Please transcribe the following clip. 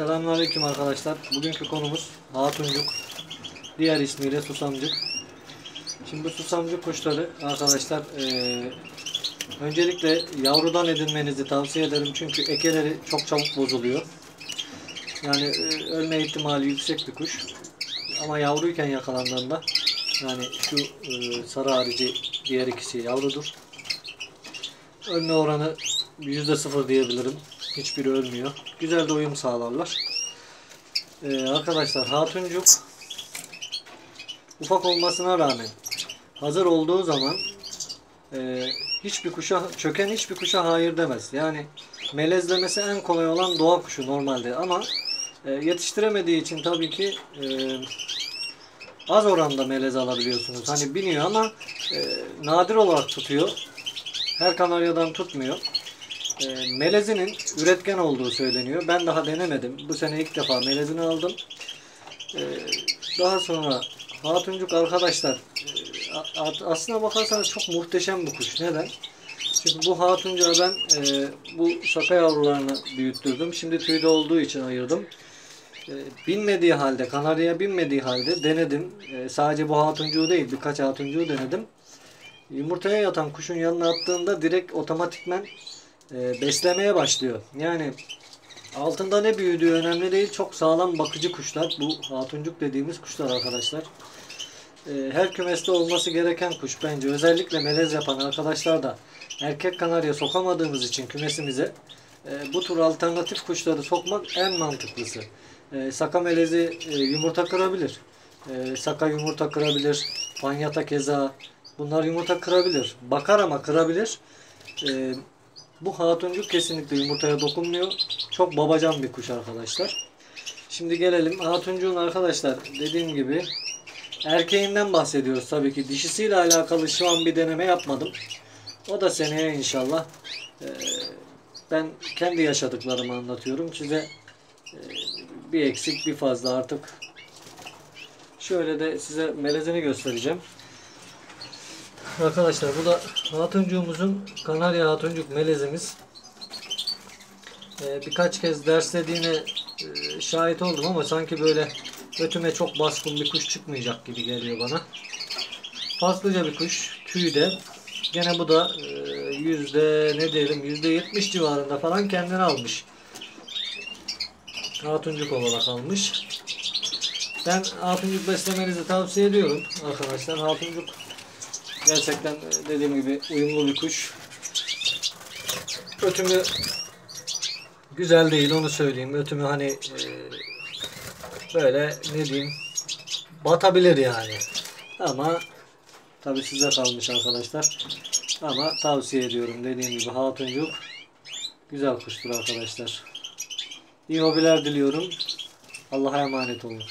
Selamünaleyküm arkadaşlar. Bugünkü konumuz hatuncuk. Diğer ismiyle susamcık. Şimdi bu susamcık kuşları arkadaşlar eee, öncelikle yavrudan edinmenizi tavsiye ederim. Çünkü ekeleri çok çabuk bozuluyor. Yani eee, ölme ihtimali yüksek bir kuş. Ama yavruyken yakalandığında yani şu eee, sarı harici diğer ikisi yavrudur. Ölme oranı %0 diyebilirim. Hiçbiri ölmüyor. Güzel de uyum sağlarlar. Ee, arkadaşlar hatuncuk ufak olmasına rağmen hazır olduğu zaman e, hiçbir kuşa çöken hiçbir kuşa hayır demez. Yani melezlemesi en kolay olan doğa kuşu normalde ama e, yetiştiremediği için tabii ki e, az oranda melez alabiliyorsunuz. Hani biniyor ama e, nadir olarak tutuyor. Her kanaryadan tutmuyor. E, melezinin üretken olduğu söyleniyor. Ben daha denemedim. Bu sene ilk defa melezini aldım. E, daha sonra hatuncuk arkadaşlar e, aslına bakarsanız çok muhteşem bir kuş. Neden? Çünkü bu hatuncuğa ben e, bu şaka yavrularını büyüttürdüm. Şimdi tüyde olduğu için ayırdım. E, binmediği halde, kanaryaya binmediği halde denedim. E, sadece bu hatuncuğu değil birkaç hatuncuğu denedim. Yumurtaya yatan kuşun yanına attığında direkt otomatikmen e, beslemeye başlıyor. Yani altında ne büyüdüğü önemli değil. Çok sağlam bakıcı kuşlar. Bu hatuncuk dediğimiz kuşlar arkadaşlar. E, her kümeste olması gereken kuş bence. Özellikle melez yapan arkadaşlar da erkek kanarya sokamadığımız için kümesimize e, bu tür alternatif kuşları sokmak en mantıklısı. E, saka melezi e, yumurta kırabilir. E, saka yumurta kırabilir. Panyata keza. Bunlar yumurta kırabilir. Bakar ama kırabilir. E, bu hatuncuk kesinlikle yumurtaya dokunmuyor. Çok babacan bir kuş arkadaşlar. Şimdi gelelim hatuncuğun arkadaşlar dediğim gibi erkeğinden bahsediyoruz tabii ki. Dişisiyle alakalı şu an bir deneme yapmadım. O da seneye inşallah. Ee, ben kendi yaşadıklarımı anlatıyorum. Size e, bir eksik bir fazla artık. Şöyle de size melezini göstereceğim. Arkadaşlar bu da hatuncuğumuzun Kanarya hatuncuk melezimiz. Ee, birkaç kez derslediğine e, şahit oldum ama sanki böyle ötüme çok baskın bir kuş çıkmayacak gibi geliyor bana. Farklıca bir kuş. Tüyde. Gene bu da e, yüzde ne diyelim yüzde yetmiş civarında falan kendini almış. Hatuncuk olarak almış. Ben hatuncuk beslemenizi tavsiye ediyorum arkadaşlar. Hatuncuk Gerçekten e, dediğim gibi uyumlu bir kuş. Ötümü güzel değil onu söyleyeyim. Ötümü hani e, böyle ne diyeyim batabilir yani. Ama tabi size kalmış arkadaşlar. Ama tavsiye ediyorum dediğim gibi hatuncuk güzel kuştur arkadaşlar. İyi hobiler diliyorum. Allah'a emanet olun.